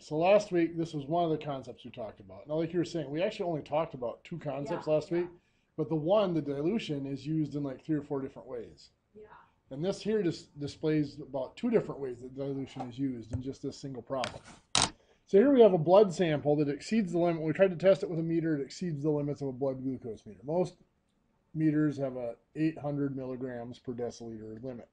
So last week, this was one of the concepts we talked about. Now, like you were saying, we actually only talked about two concepts Yeah, last yeah. week, but the one, the dilution, is used in like three or four different ways. Yeah. And this here just displays about two different ways that dilution is used in just this single problem. So here we have a blood sample that exceeds the limit. We tried to test it with a meter. It exceeds the limits of a blood glucose meter. Most meters have a 800 milligrams per deciliter limit.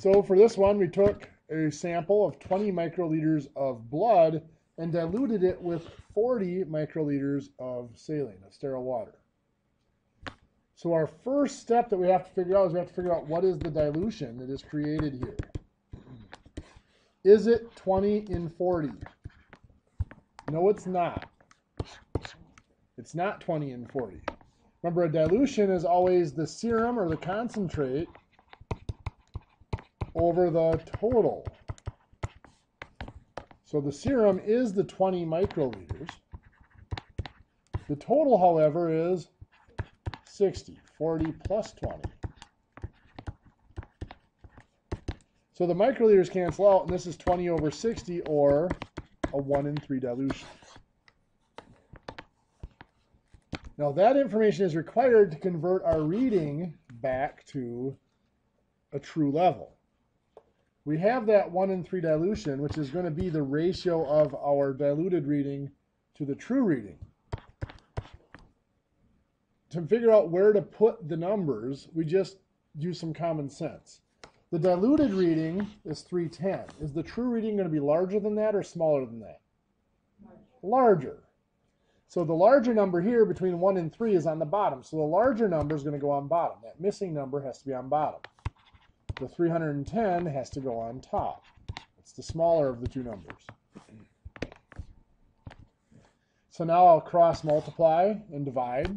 So for this one, we took a sample of 20 microliters of blood and diluted it with 40 microliters of saline, of sterile water. So our first step that we have to figure out is we have to figure out what is the dilution that is created here. Is it 20 in 40? No, it's not. It's not 20 in 40. Remember, a dilution is always the serum or the concentrate over the total. So the serum is the 20 microliters. The total, however, is 60. 40 plus 20. So the microliters cancel out, and this is 20 over 60, or a 1 in 3 dilution. Now that information is required to convert our reading back to a true level. We have that 1 in 3 dilution, which is going to be the ratio of our diluted reading to the true reading. To figure out where to put the numbers, we just use some common sense. The diluted reading is 310. Is the true reading going to be larger than that or smaller than that? Larger. So the larger number here between 1 and 3 is on the bottom. So the larger number is going to go on bottom. That missing number has to be on bottom. The 310 has to go on top. It's the smaller of the two numbers. So now I'll cross multiply and divide.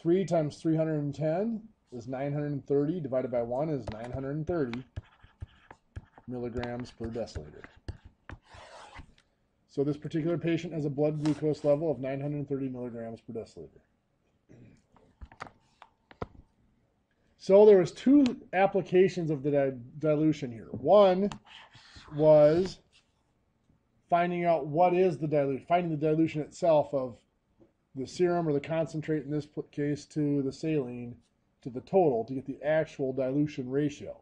3 times 310 is 930 divided by 1 is 930 milligrams per deciliter. So this particular patient has a blood glucose level of 930 milligrams per deciliter. So there was two applications of the di- dilution here. One was finding out what is the dilution, finding the dilution itself of the serum or the concentrate in this case to the saline to the total to get the actual dilution ratio.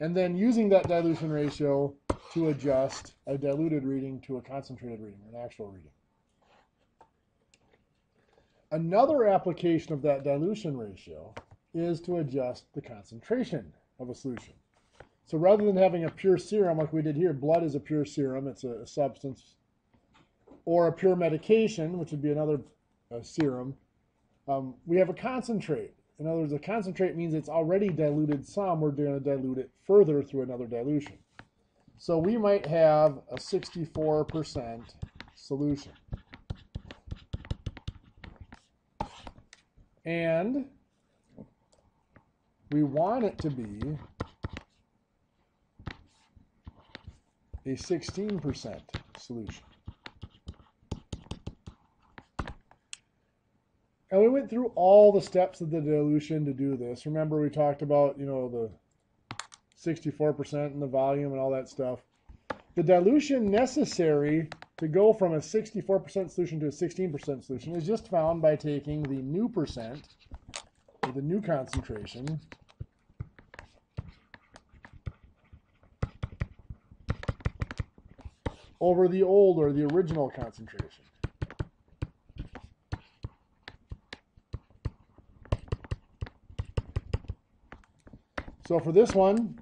And then using that dilution ratio to adjust a diluted reading to a concentrated reading, or an actual reading. Another application of that dilution ratio is to adjust the concentration of a solution. So rather than having a pure serum like we did here, blood is a pure serum, it's a, a substance, or a pure medication, which would be another uh, serum, um, we have a concentrate. In other words, a concentrate means it's already diluted some, we're going to dilute it further through another dilution. So we might have a 64% solution. And we want it to be a 16% solution. And we went through all the steps of the dilution to do this. Remember, we talked about, you know, the 64% and the volume and all that stuff. The dilution necessary to go from a 64% solution to a 16% solution is just found by taking the new percent, or the new concentration, over the old or the original concentration. So for this one,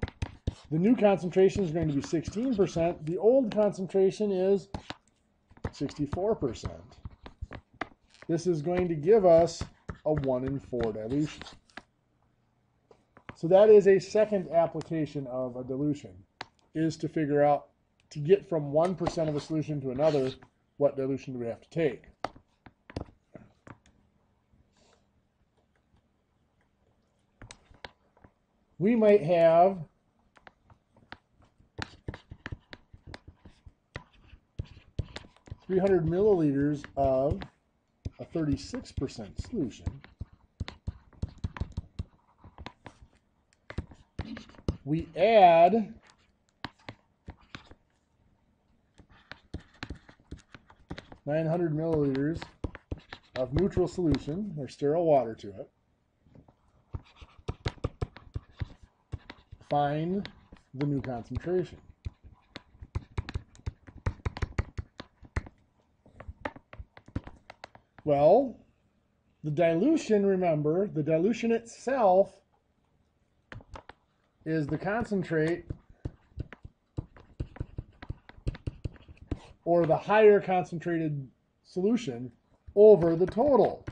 the new concentration is going to be 16%. The old concentration is 64%. This is going to give us a 1 in 4 dilution. So that is a second application of a dilution, is to figure out, to get from 1% of a solution to another, what dilution do we have to take? We might have Three hundred milliliters of a thirty-six percent solution. We add 900 milliliters of neutral solution or sterile water to it. Find the new concentration. Well, the dilution, remember, the dilution itself is the concentrate or the higher concentrated solution over the total.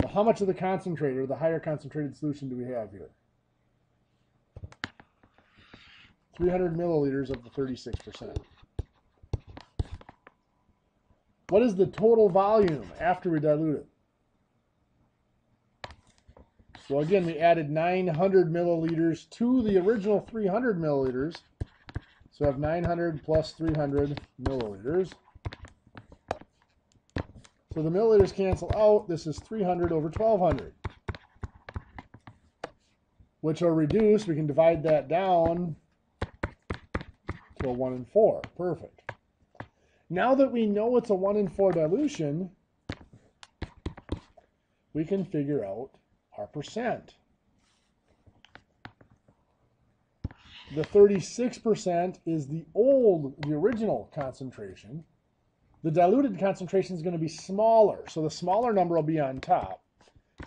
Well, how much of the concentrate or the higher concentrated solution do we have here? 300 milliliters of the 36%. What is the total volume after we dilute it? So again, we added 900 milliliters to the original 300 milliliters. So I have 900 plus 300 milliliters. So the milliliters cancel out. This is 300 over 1200, which are reduced. We can divide that down to a 1 in 4. Perfect. Now that we know it's a 1 in 4 dilution, we can figure out our percent. The 36% is the old, the original concentration. The diluted concentration is going to be smaller, so the smaller number will be on top.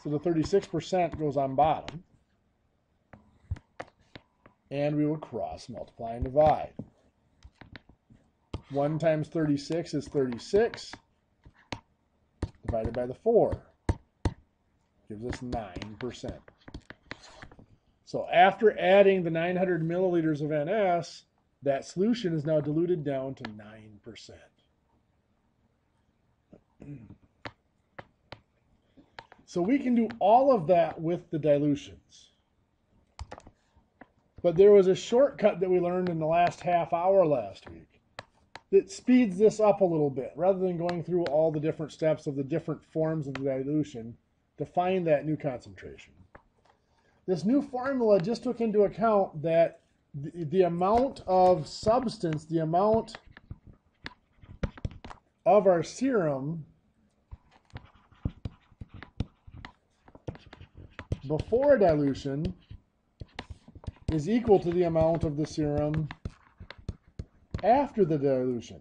So the 36% goes on bottom. And we will cross multiply and divide. 1 times 36 is 36 divided by the 4 gives us 9%. So after adding the 900 milliliters of NS, that solution is now diluted down to 9%. So we can do all of that with the dilutions. But there was a shortcut that we learned in the last half hour last week that speeds this up a little bit. Rather than going through all the different steps of the different forms of the dilution to find that new concentration. This new formula just took into account that the, the amount of substance, the amount of our serum before dilution is equal to the amount of the serum after the dilution.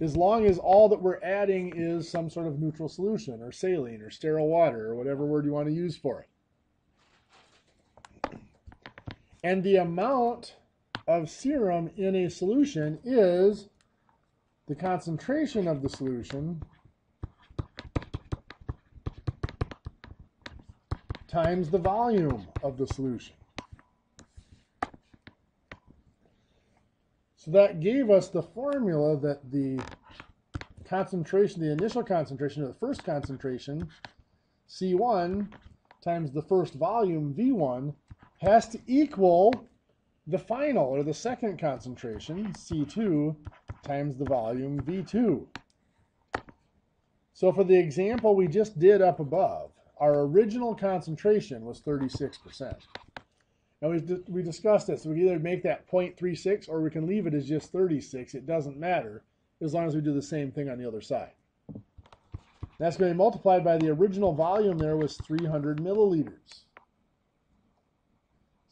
As long as all that we're adding is some sort of neutral solution or saline or sterile water or whatever word you want to use for it. And the amount of serum in a solution is the concentration of the solution times the volume of the solution. So that gave us the formula that the concentration, the initial concentration, or the first concentration, C1 times the first volume, V1, has to equal the final, or the second concentration, C2, times the volume, V2. So for the example we just did up above, our original concentration was 36%. And we, we discussed this. We either make that 0.36 or we can leave it as just 36. It doesn't matter as long as we do the same thing on the other side. That's going to be multiplied by the original volume there was 300 milliliters.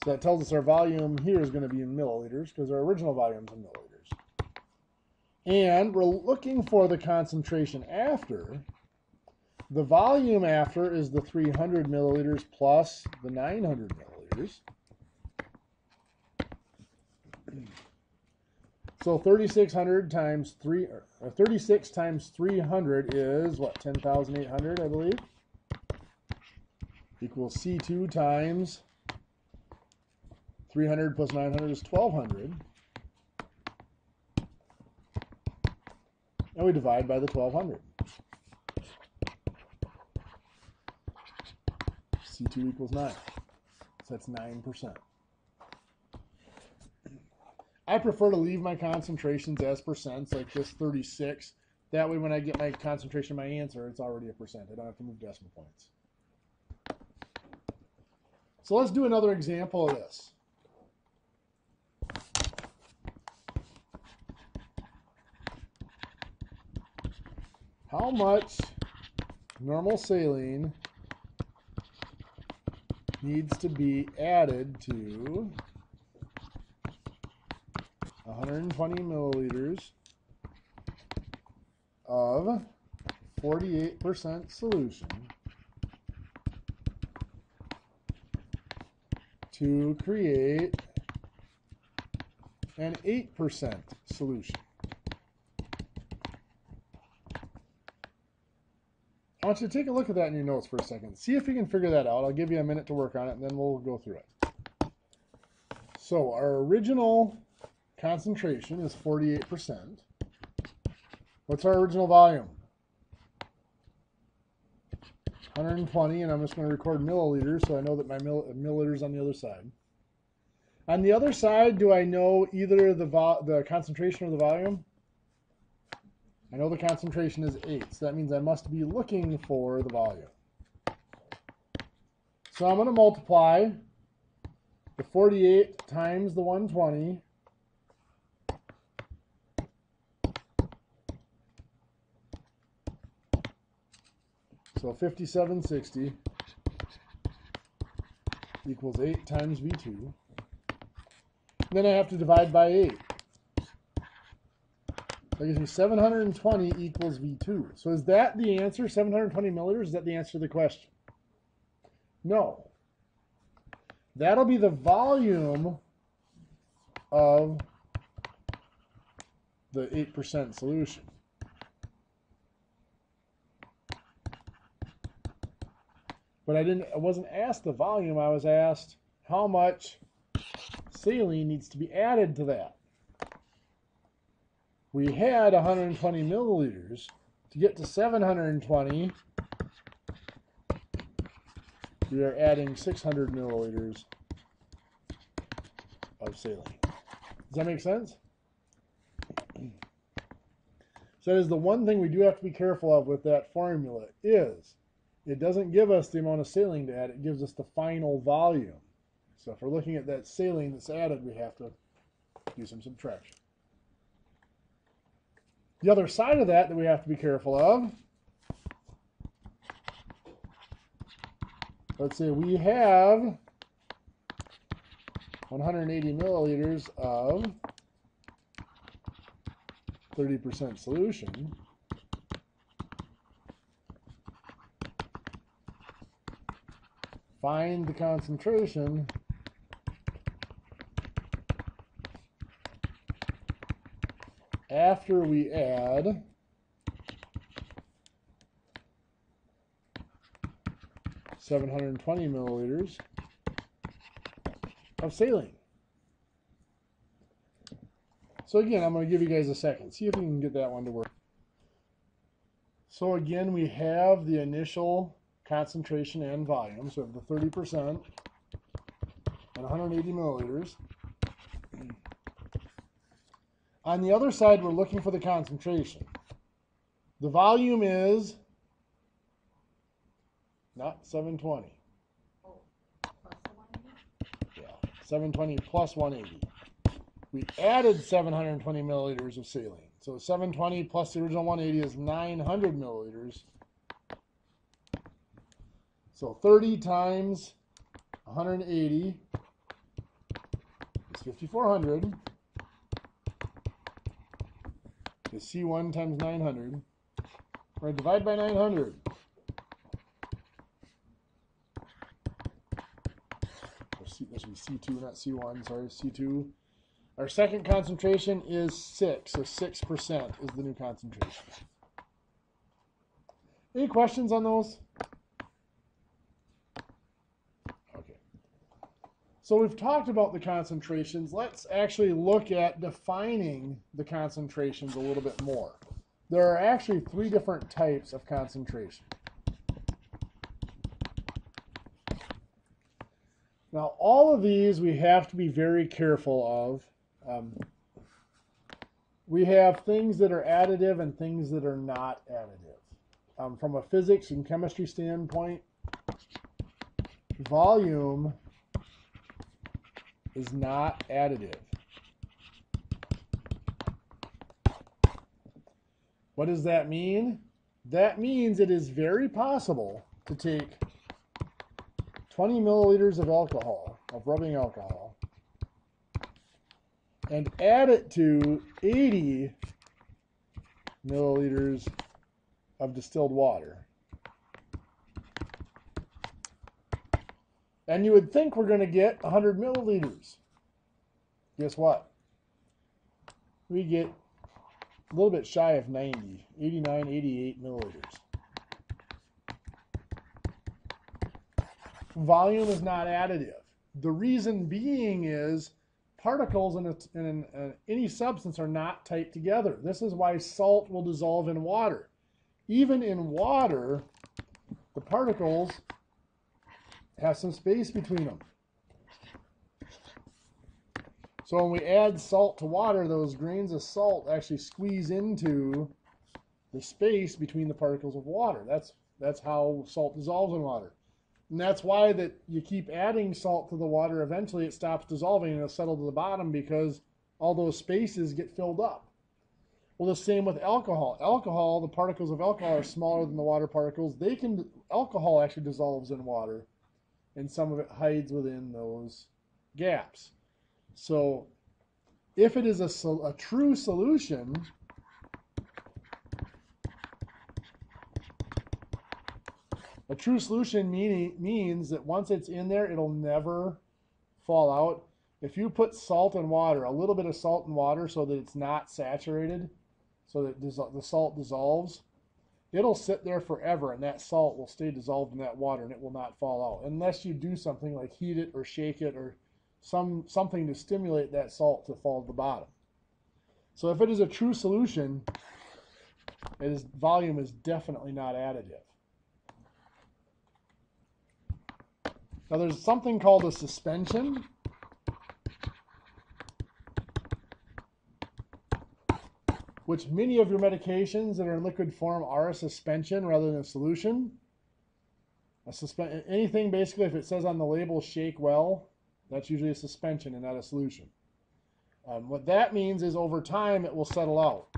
That tells us our volume here is going to be in milliliters because our original volume is in milliliters. And we're looking for the concentration after. The volume after is the 300 milliliters plus the 900 milliliters. So 3,600 times 3, or 36 times 300 is what, 10,800, I believe? Equals C2 times 300 plus 900 is 1,200. And we divide by the 1,200. C2 equals 9. So that's 9%. I prefer to leave my concentrations as percents, like this 36. That way, when I get my concentration, my answer, it's already a percent. I don't have to move decimal points. So let's do another example of this. How much normal saline needs to be added to 120 milliliters of 48% solution to create an 8% solution. I want you to take a look at that in your notes for a second. See if you can figure that out. I'll give you a minute to work on it, and then we'll go through it. So our original concentration is 48%. What's our original volume? 120, and I'm just going to record milliliters so I know that my mill milliliters on the other side. On the other side, do I know either the, the concentration or the volume? I know the concentration is 8, so that means I must be looking for the volume. So I'm going to multiply the 48 times the 120 So 5760 equals 8 times V2. Then I have to divide by 8. That gives me 720 equals V2. So is that the answer, 720 milliliters? Is that the answer to the question? No. That'll be the volume of the 8% solution. But I didn't I wasn't asked the volume, I was asked how much saline needs to be added to that. We had 120 milliliters. To get to 720, we are adding 600 milliliters of saline. Does that make sense? So that is the one thing we do have to be careful of with that formula is it doesn't give us the amount of saline to add, it gives us the final volume. So if we're looking at that saline that's added, we have to do some subtraction. The other side of that that we have to be careful of, let's say we have 180 milliliters of 30% solution. Find the concentration after we add seven hundred and twenty milliliters of saline. So again, I'm going to give you guys a second. See if we can get that one to work. So again, we have the initial concentration and volume. So we have the 30% and 180 milliliters. On the other side, we're looking for the concentration. The volume is not 720. Yeah, 720 plus 180. We added 720 milliliters of saline. So 720 plus the original 180 is 900 milliliters. So 30 times 180 is 5,400 is C1 times 900. We're divide by 900. This should be C2, not C1. Sorry, C2. Our second concentration is 6, so 6% is the new concentration. Any questions on those? So we've talked about the concentrations. Let's actually look at defining the concentrations a little bit more. There are actually three different types of concentration. Now, all of these we have to be very careful of. Um, we have things that are additive and things that are not additive. Um, from a physics and chemistry standpoint, volume is not additive. What does that mean? that means it is very possible to take 20 milliliters of alcohol, of rubbing alcohol, and add it to 80 milliliters of distilled water. And you would think we're going to get 100 milliliters. Guess what? We get a little bit shy of 90, 89, 88 milliliters. Volume is not additive. The reason being is particles in, a, in an, any substance are not tight together. This is why salt will dissolve in water. Even in water, the particles have some space between them. So when we add salt to water, those grains of salt actually squeeze into the space between the particles of water. That's that's how salt dissolves in water. And that's why that you keep adding salt to the water. Eventually it stops dissolving and it'll settle to the bottom because all those spaces get filled up. Well, the same with alcohol. Alcohol, the particles of alcohol are smaller than the water particles. They can alcohol actually dissolves in water and some of it hides within those gaps. So if it is a, a true solution, a true solution meaning, means that once it's in there, it'll never fall out. If you put salt and water, a little bit of salt and water so that it's not saturated, so that the salt dissolves, it'll sit there forever and that salt will stay dissolved in that water and it will not fall out unless you do something like heat it or shake it or some something to stimulate that salt to fall to the bottom. So if it is a true solution, its volume is definitely not additive. Now there's something called a suspension. Which many of your medications that are in liquid form are a suspension rather than a solution. A suspen anything basically, if it says on the label shake well, that's usually a suspension and not a solution. Um, what that means is over time it will settle out.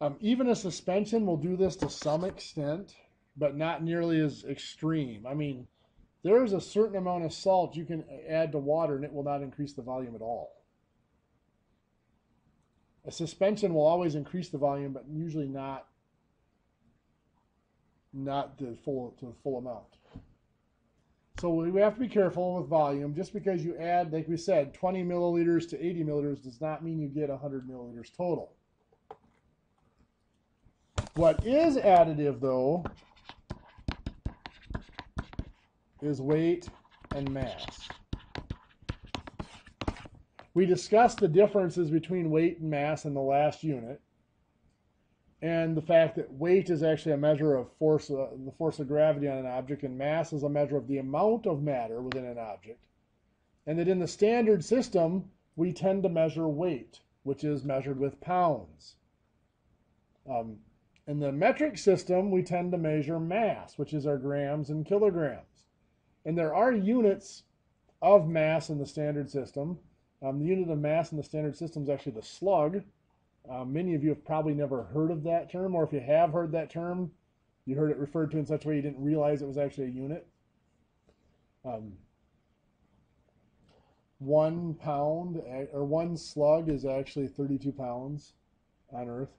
Um, even a suspension will do this to some extent, but not nearly as extreme. I mean, there is a certain amount of salt you can add to water and it will not increase the volume at all. A suspension will always increase the volume, but usually not not the full to the full amount. So we have to be careful with volume. Just because you add, like we said, 20 milliliters to 80 milliliters does not mean you get 100 milliliters total. What is additive, though, is weight and mass. We discussed the differences between weight and mass in the last unit, and the fact that weight is actually a measure of force, uh, the force of gravity on an object, and mass is a measure of the amount of matter within an object, and that in the standard system, we tend to measure weight, which is measured with pounds. Um, in the metric system, we tend to measure mass, which is our grams and kilograms. And there are units of mass in the standard system. Um, the unit of mass in the standard system is actually the slug. Uh, many of you have probably never heard of that term, or if you have heard that term, you heard it referred to in such a way you didn't realize it was actually a unit. Um, one pound or one slug is actually 32 pounds on Earth.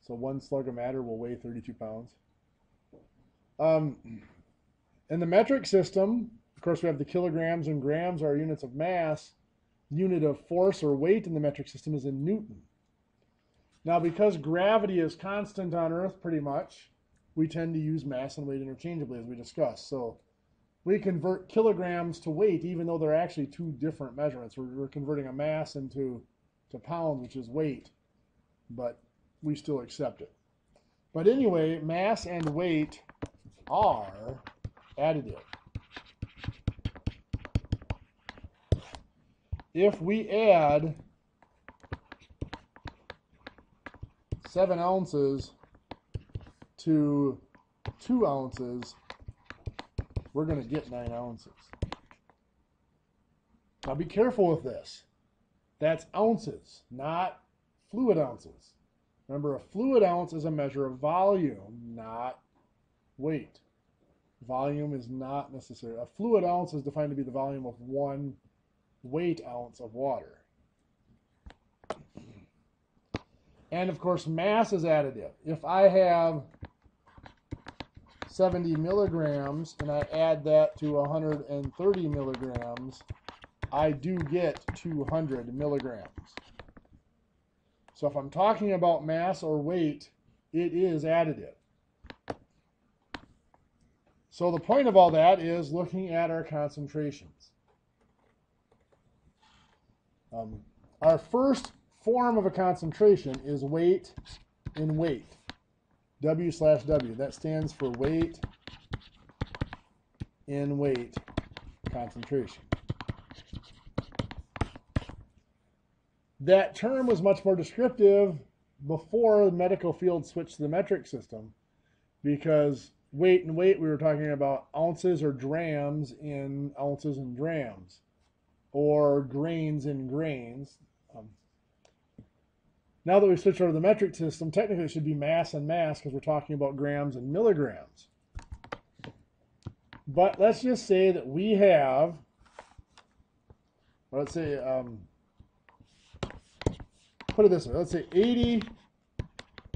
So one slug of matter will weigh 32 pounds. Um, in the metric system, of course, we have the kilograms and grams are units of mass. unit of force or weight in the metric system is in Newton. Now, because gravity is constant on Earth pretty much, we tend to use mass and weight interchangeably, as we discussed. So we convert kilograms to weight, even though they're actually two different measurements. We're, we're converting a mass into to pounds, which is weight, but we still accept it. But anyway, mass and weight are additive. If we add 7 ounces to 2 ounces, we're going to get 9 ounces. Now be careful with this. That's ounces, not fluid ounces. Remember, a fluid ounce is a measure of volume, not weight. Volume is not necessary. A fluid ounce is defined to be the volume of one weight ounce of water. And of course, mass is additive. If I have 70 milligrams and I add that to 130 milligrams, I do get 200 milligrams. So if I'm talking about mass or weight, it is additive. So the point of all that is looking at our concentrations. Um, our first form of a concentration is weight in weight. W slash W. That stands for weight in weight concentration. That term was much more descriptive before the medical field switched to the metric system because weight and weight, we were talking about ounces or drams in ounces and drams or grains in grains. Um, now that we've switched over to the metric system, technically it should be mass and mass because we're talking about grams and milligrams. But let's just say that we have, let's say, um, put it this way, let's say 80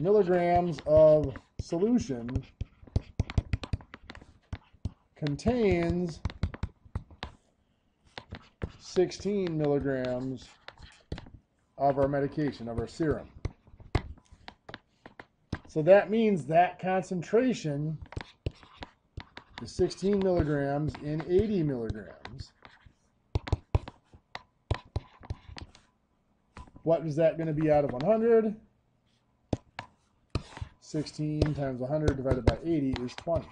milligrams of solution contains 16 milligrams of our medication, of our serum. So that means that concentration is 16 milligrams in 80 milligrams. What is that going to be out of 100? 16 times 100 divided by 80 is 20.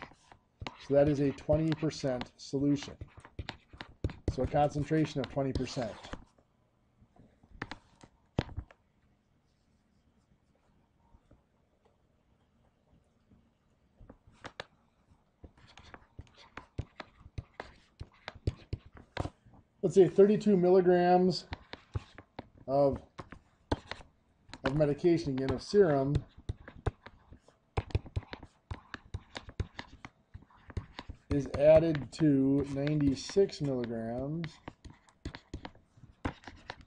So that is a 20% solution. So a concentration of 20%. Let's say 32 milligrams of, of medication, again, of serum is added to 96 milligrams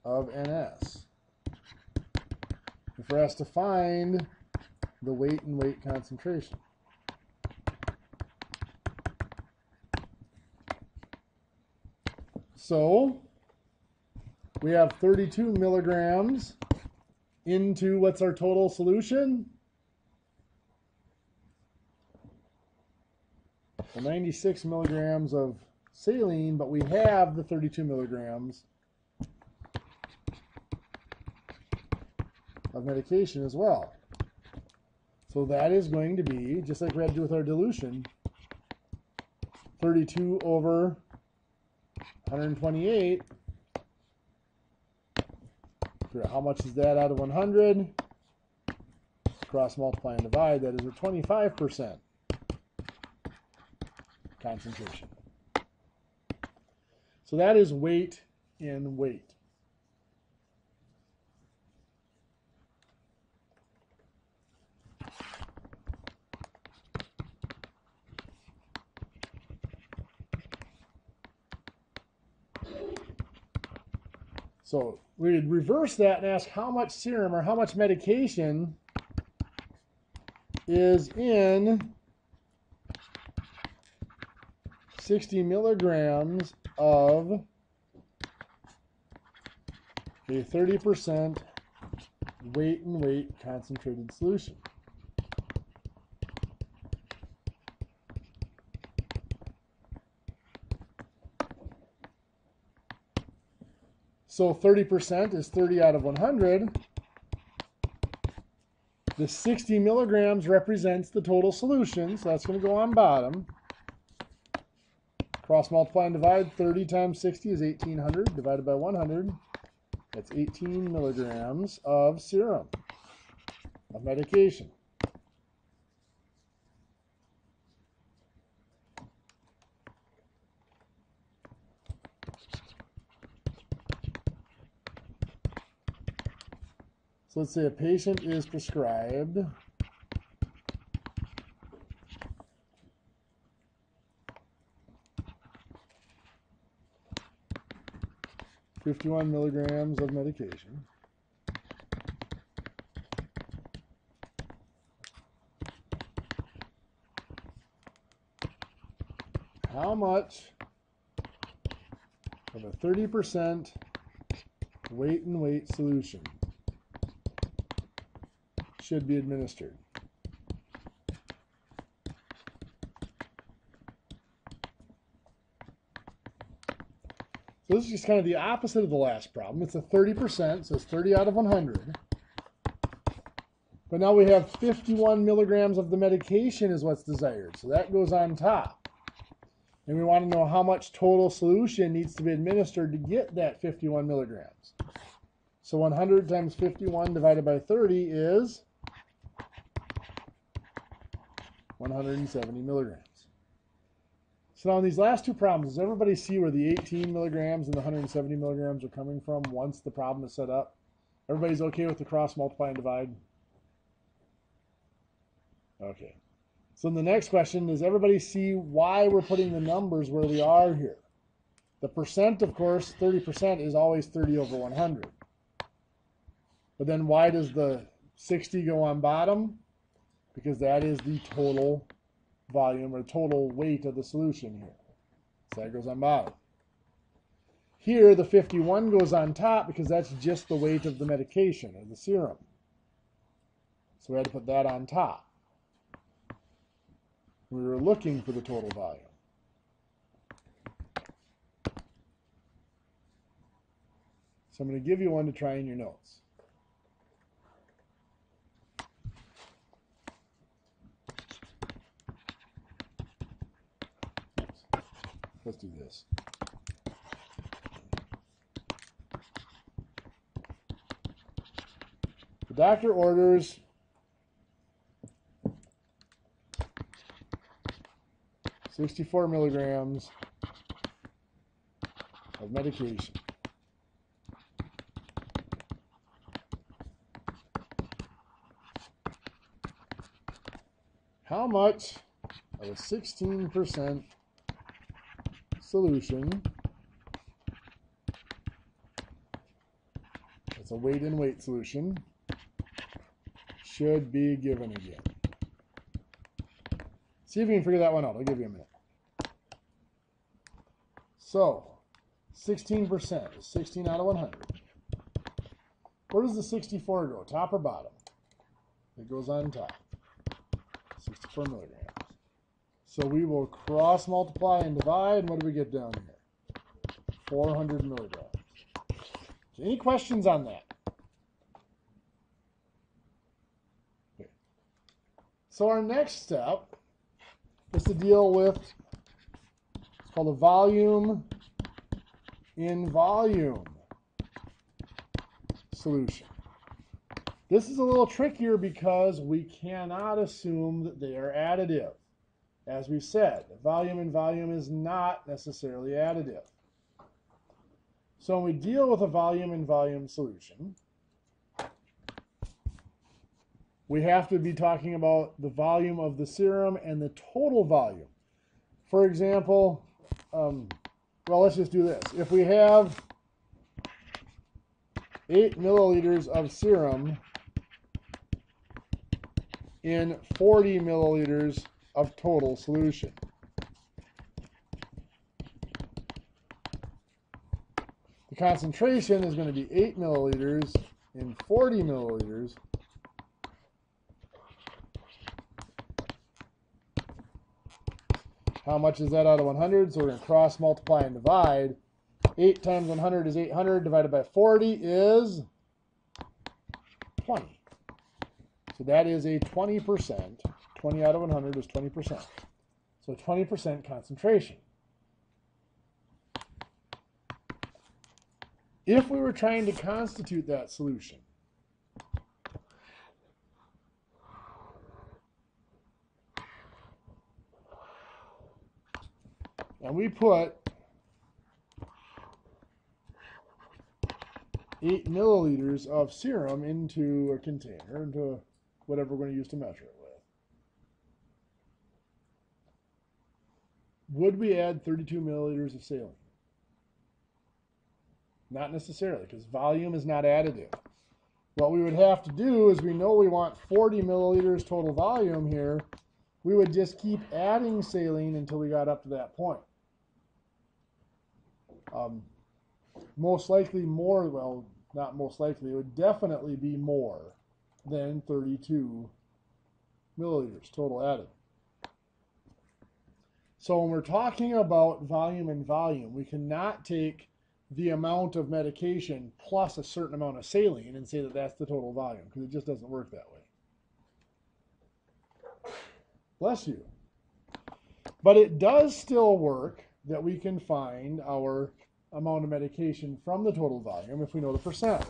of NS. If we're asked to find the weight and weight concentration. So we have 32 milligrams into what's our total solution? Well, 96 milligrams of saline, but we have the 32 milligrams of medication as well. So that is going to be, just like we had to do with our dilution, 32 over 128. How much is that out of 100? Cross multiply and divide, that is a 25% concentration. So that is weight in weight. So we'd reverse that and ask how much serum or how much medication is in 60 milligrams of a 30% weight and weight concentrated solution. So 30% is 30 out of 100. The 60 milligrams represents the total solution, so that's going to go on bottom. Cross multiply and divide. 30 times 60 is 1800 divided by 100. That's 18 milligrams of serum, of medication. So let's say a patient is prescribed fifty-one milligrams of medication. How much of a 30% weight and weight solution should be administered. This is just kind of the opposite of the last problem. It's a 30%, so it's 30 out of 100. But now we have 51 milligrams of the medication is what's desired. So that goes on top. And we want to know how much total solution needs to be administered to get that 51 milligrams. So 100 times 51 divided by 30 is 170 milligrams. So now in these last two problems, does everybody see where the 18 milligrams and the 170 milligrams are coming from once the problem is set up? Everybody's okay with the cross, multiply, and divide? Okay. So in the next question, does everybody see why we're putting the numbers where we are here? The percent, of course, 30% is always 30 over 100. But then why does the 60 go on bottom? Because that is the total volume or total weight of the solution here. So that goes on bottom. Here, the 51 goes on top because that's just the weight of the medication or the serum. So we had to put that on top. We were looking for the total volume. So I'm going to give you one to try in your notes. Let's do this. The doctor orders sixty-four milligrams of medication. How much of a sixteen percent solution. It's a weight and weight solution. Should be given again. See if you can figure that one out. I'll give you a minute. So, 16% is 16 out of 100. Where does the 64 go? Top or bottom? It goes on top. 64 milligrams. So we will cross multiply and divide. And what do we get down here? 400 milligrams. So any questions on that? Okay. So our next step is to deal with it's called a volume in volume solution. This is a little trickier because we cannot assume that they are additive. As we've said, volume and volume is not necessarily additive. So when we deal with a volume and volume solution, we have to be talking about the volume of the serum and the total volume. For example, um, well, let's just do this. If we have 8 milliliters of serum in 40 milliliters of total solution. The concentration is going to be 8 milliliters in 40 milliliters. How much is that out of 100? So we're going to cross multiply and divide. 8 times 100 is 800 divided by 40 is 20. So that is a 20%. 20 out of 100 is 20%. So 20% concentration. If we were trying to constitute that solution, and we put 8 milliliters of serum into a container, into whatever we're going to use to measure it with. Would we add 32 milliliters of saline? Not necessarily, because volume is not additive. What we would have to do is we know we want 40 milliliters total volume here. We would just keep adding saline until we got up to that point. Um, most likely more, well, not most likely, it would definitely be more than 32 milliliters total added. So when we're talking about volume and volume, we cannot take the amount of medication plus a certain amount of saline and say that that's the total volume because it just doesn't work that way. Bless you. But it does still work that we can find our amount of medication from the total volume if we know the percent.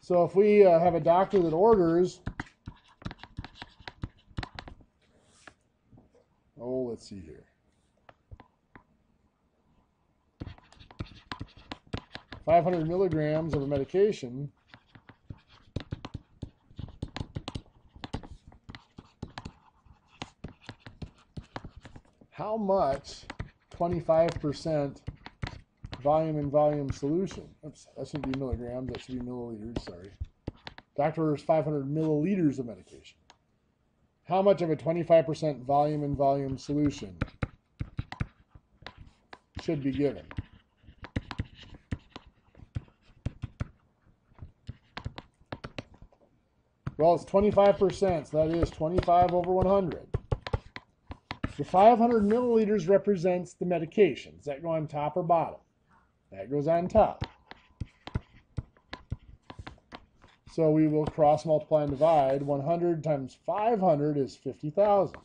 So if we uh, have a doctor that orders, oh, let's see here. Five hundred milligrams of a medication. How much 25% volume and volume solution. Oops, that should be milligrams, that should be milliliters, sorry. Doctor orders 500 milliliters of medication. How much of a 25% volume and volume solution should be given? Well, it's 25%, so that is 25 over 100. The 500 milliliters represents the medication. Does that go on top or bottom? That goes on top. So we will cross multiply and divide. 100 times 500 is 50,000.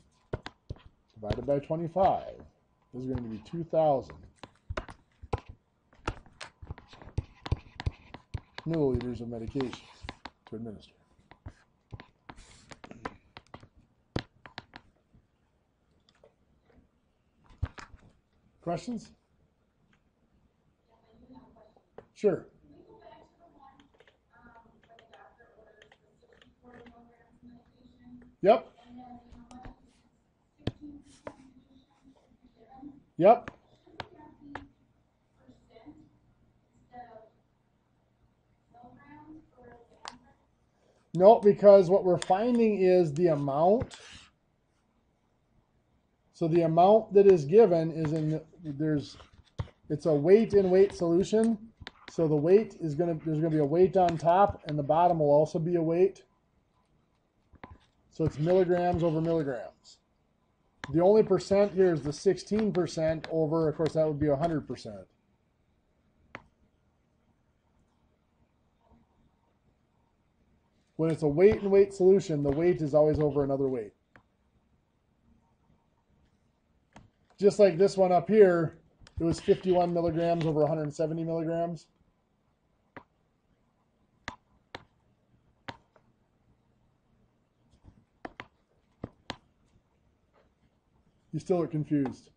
Divided by 25 is going to be 2,000 milliliters of medication to administer. Questions? Sure. Yep. Yep. No, because what we're finding is the amount. So the amount that is given is in the, there's it's a weight in weight solution. So the weight is going to, there's going to be a weight on top and the bottom will also be a weight. So it's milligrams over milligrams. The only percent here is the 16% over, of course, that would be 100%. When it's a weight and weight solution, the weight is always over another weight. Just like this one up here, it was 51 milligrams over 170 milligrams. You still are confused.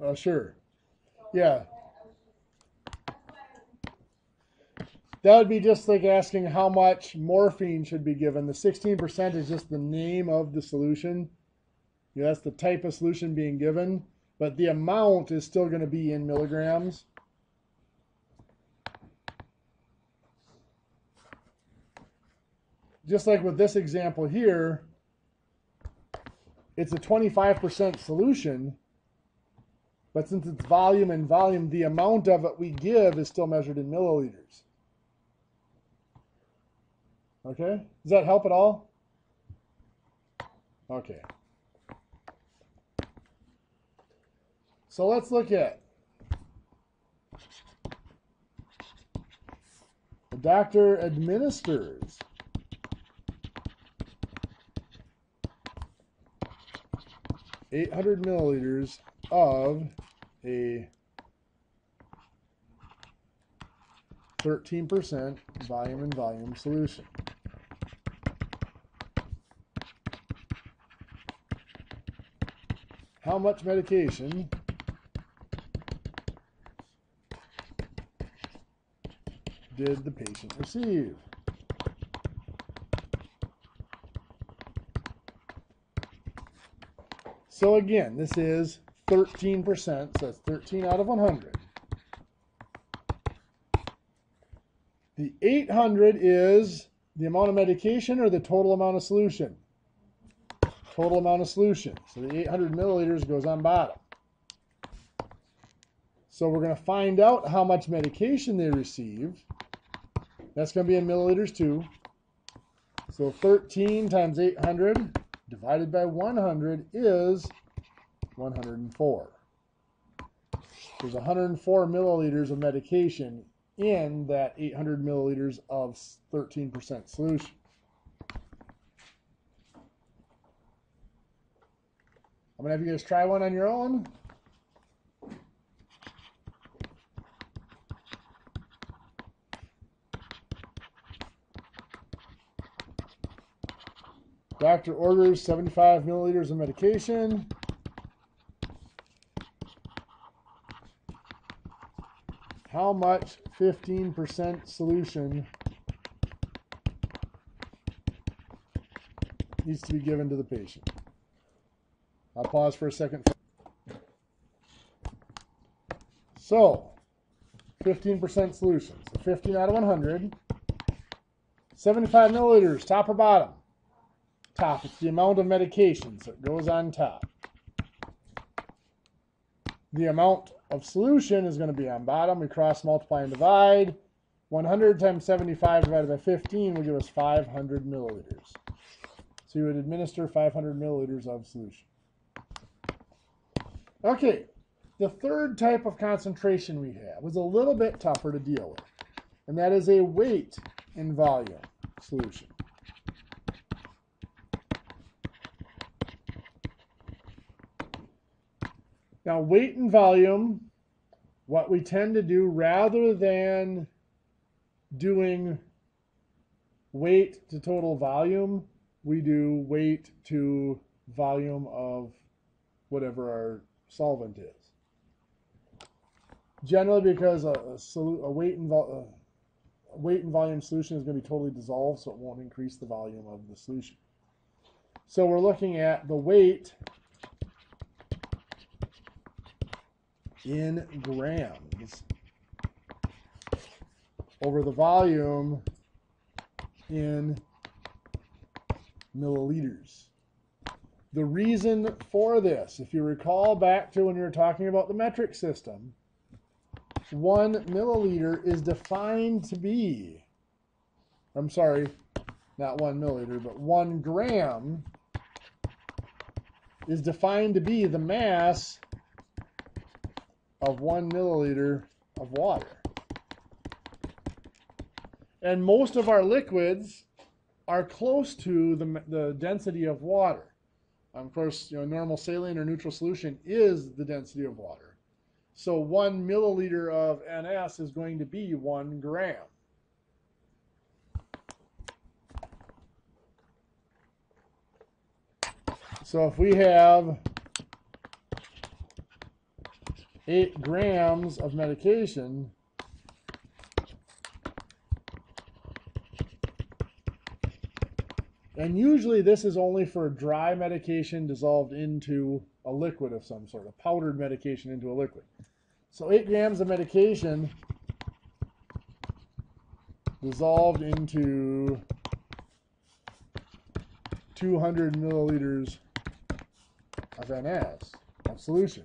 Uh, sure. Yeah. That would be just like asking how much morphine should be given. The 16% is just the name of the solution. That's the type of solution being given, but the amount is still going to be in milligrams. Just like with this example here, it's a 25% solution, but since it's volume and volume, the amount of it we give is still measured in milliliters. Okay? Does that help at all? Okay. So let's look at the doctor administers eight hundred milliliters of a 13% volume and volume solution. How much medication did the patient receive? So again, this is 13%, so that's 13 out of 100. The 800 is the amount of medication or the total amount of solution? Total amount of solution. So the 800 milliliters goes on bottom. So we're going to find out how much medication they received. That's going to be in milliliters too. So 13 times 800 divided by 100 is 104. There's 104 milliliters of medication in that 800 milliliters of 13% solution. I'm to have you guys try one on your own. Doctor orders 75 milliliters of medication. How much 15% solution needs to be given to the patient? I'll pause for a second. So, 15% solution. So 15 out of 100. 75 milliliters, top or bottom? top. It's the amount of medication, so it goes on top. The amount of solution is going to be on bottom. We cross multiply and divide. 100 times 75 divided by 15 will give us 500 milliliters. So you would administer 500 milliliters of solution. Okay, the third type of concentration we have is a little bit tougher to deal with, and that is a weight in volume solution. Now, weight and volume, what we tend to do rather than doing weight to total volume, we do weight to volume of whatever our solvent is. Generally, because a, a, a weight and a weight and volume solution is going to be totally dissolved, so it won't increase the volume of the solution. So we're looking at the weight in grams over the volume in milliliters. The reason for this, if you recall back to when we were talking about the metric system, one milliliter is defined to be, I'm sorry, not one milliliter, but one gram is defined to be the mass of one milliliter of water. And most of our liquids are close to the, the density of water. Um, of course, you know, normal saline or neutral solution is the density of water. So one milliliter of NS is going to be one gram. So if we have 8 grams of medication and usually this is only for dry medication dissolved into a liquid of some sort, a powdered medication into a liquid. So 8 grams of medication dissolved into 200 milliliters of NS, of solution.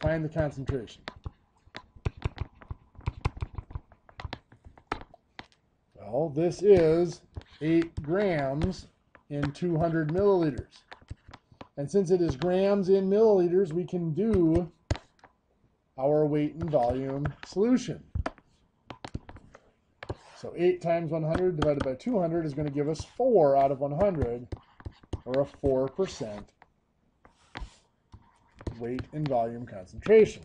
Find the concentration. Well, this is 8 grams in 200 milliliters. And since it is grams in milliliters, we can do our weight and volume solution. So 8 times 100 divided by 200 is going to give us 4 out of 100, or a 4% weight and volume concentration.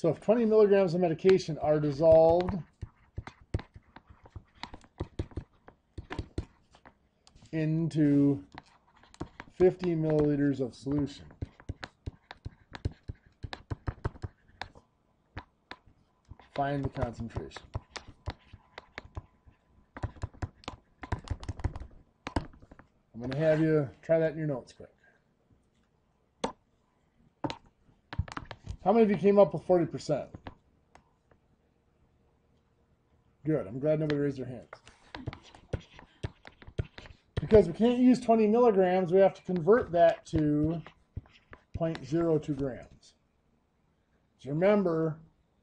So if 20 milligrams of medication are dissolved into 50 milliliters of solution, find the concentration. I'm going to have you try that in your notes quick. How many of you came up with 40%? Good. I'm glad nobody raised their hands. Because we can't use 20 milligrams, we have to convert that to 0.02 grams. So remember,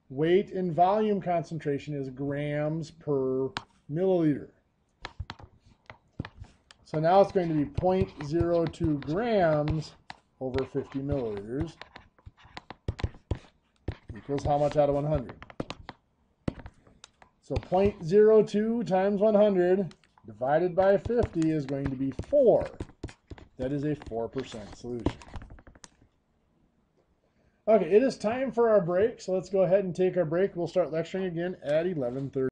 weight and volume concentration is grams per milliliter. So now it's going to be 0.02 grams over 50 milliliters equals how much out of 100? So 0.02 times 100 divided by 50 is going to be 4. That is a 4% solution. Okay, it is time for our break, so let's go ahead and take our break. We'll start lecturing again at 11.30.